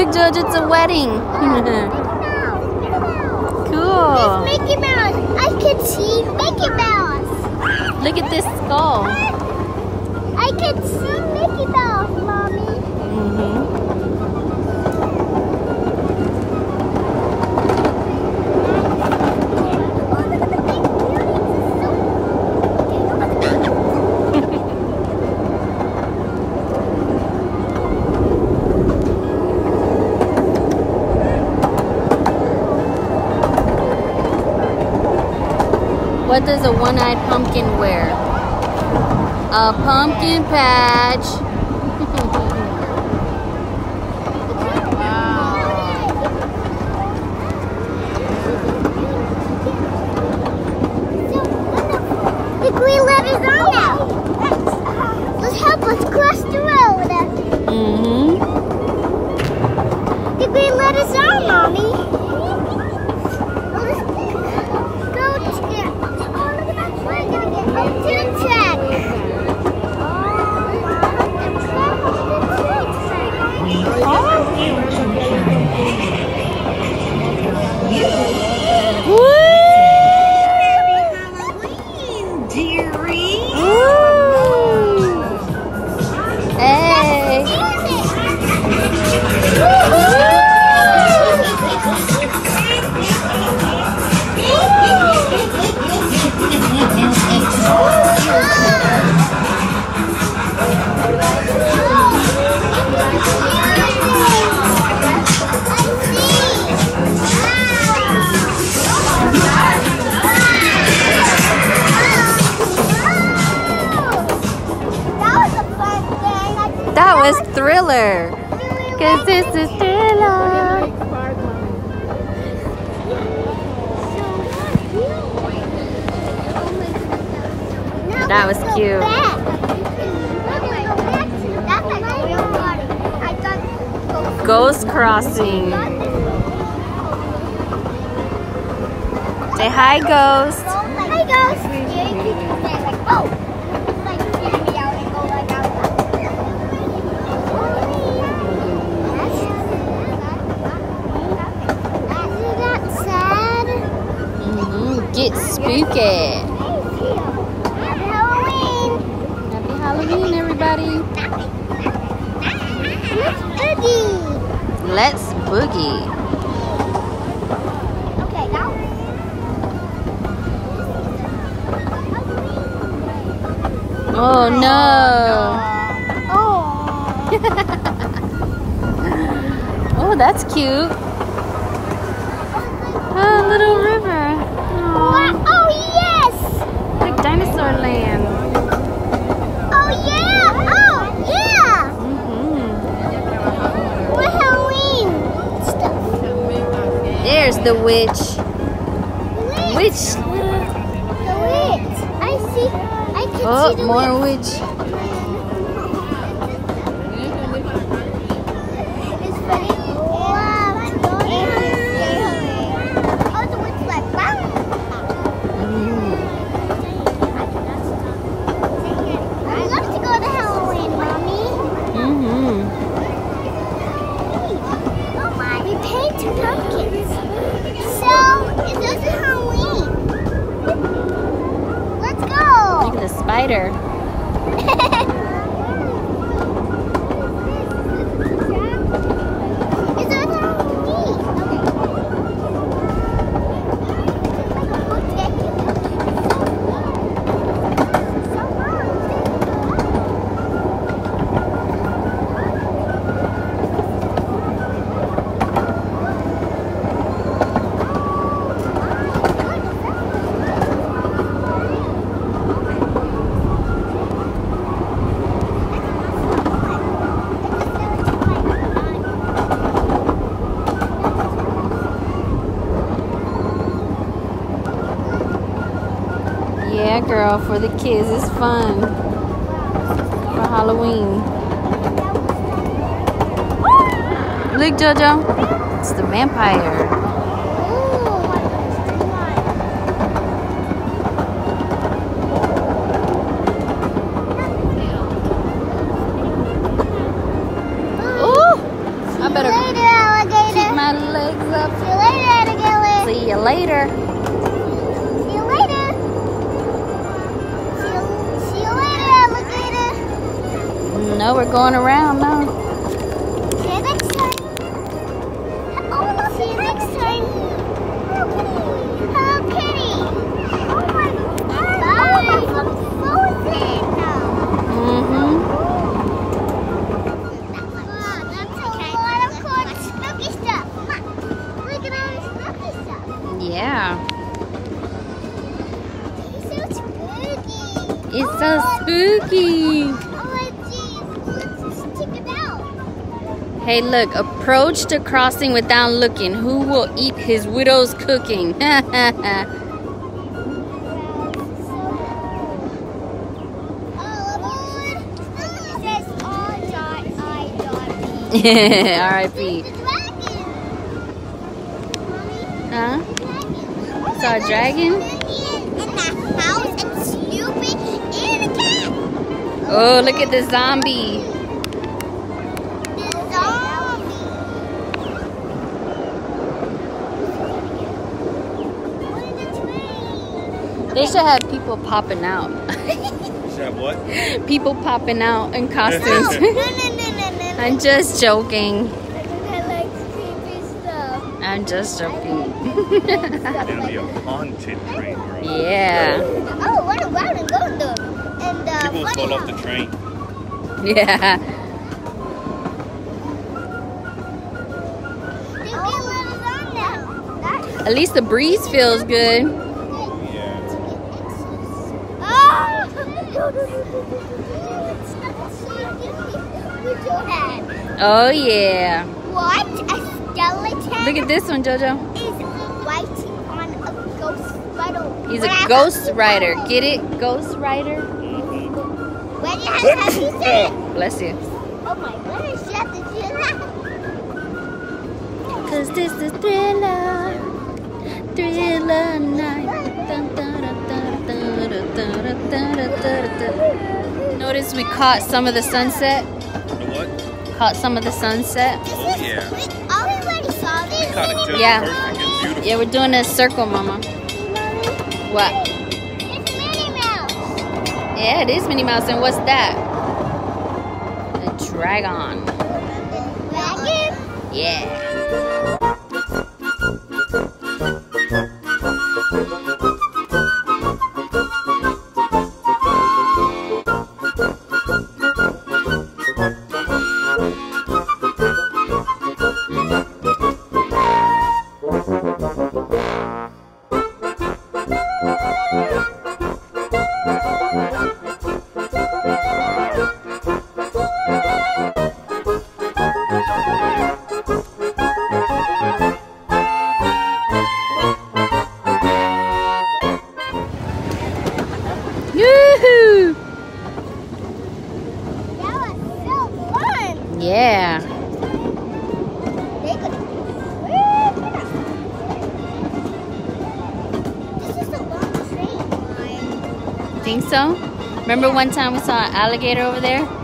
Look, George, it's a wedding. cool. Mickey Mouse. I can see Mickey Mouse. Look at this skull. I can see Mickey Mouse, Mommy. Mm-hmm. What does a one-eyed pumpkin wear? A pumpkin patch. That was cute. Ghost Crossing. Say hi, Ghost. Hi, Ghost. Oh. Like, get me out and go like out. That's sad. hmm Get spooky. Happy Halloween. Happy Halloween, everybody. Let's boogie. Let's boogie. Okay, now. Oh no. Oh. Oh, that's cute. Oh, little river. What? Aw, Oh, yes. like dinosaur land. Oh, yeah. Oh, yeah. hmm What Halloween stuff? Witch. Witch. The witch. I see. I can oh, see Oh, the more witch. witch. girl for the kids. It's fun for Halloween. Look, Jojo. It's the vampire. Ooh, I better keep my legs up. See you later. We're going around now. Hey, look, approach the crossing without looking. Who will eat his widow's cooking? R.I.P. Huh? Saw a dragon? Oh, look at the zombie. They should have people popping out. Is that what? people popping out in costumes. no, no, no, no, no. I'm just joking. I like creepy stuff. I'm just joking. It's gonna be a haunted train, bro. yeah. Oh, what about it? Go to and uh, People will funny fall off the train. Yeah. There'll be a little on now. That- At least the breeze feels good. Oh, yeah. What? A skeleton? Look at this one, JoJo. Is waiting on a ghost rider. He's a ghost rider. Get it? Ghost rider? When you have, have you seen? Bless you. Oh my goodness, you have to do that. Cause this is thriller. Thriller night. Dun, dun, dun, Notice we caught some of the sunset. The what? Caught some of the sunset. Oh, yeah. we already saw this. Caught it just Yeah. perfect and beautiful. Yeah, we're doing a circle, Mama. What? It's Minnie Mouse. Yeah, it is Minnie Mouse. And what's that? A dragon. Dragon? Yeah. Yeah. So? Remember one time we saw an alligator over there?